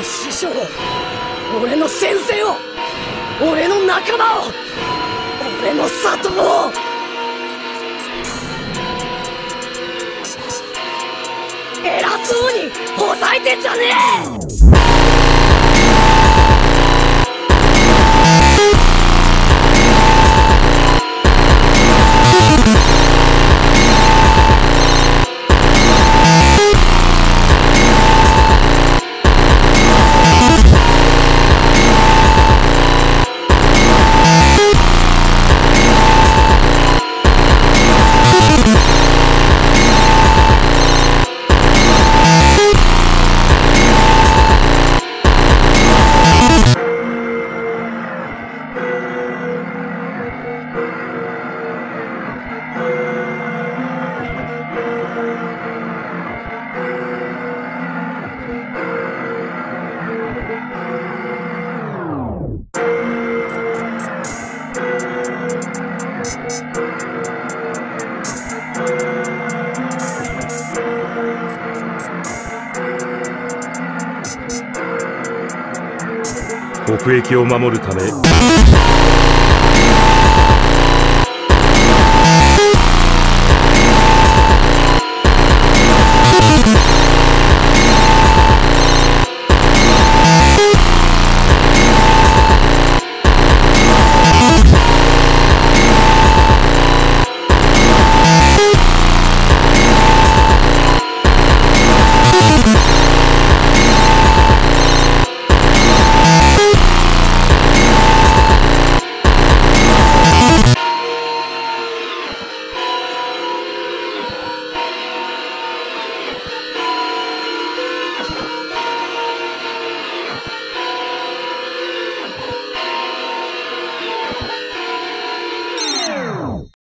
の師匠を俺の先生を俺の仲間を俺の里を偉そうにほざいてんじゃねえ国益を守るため。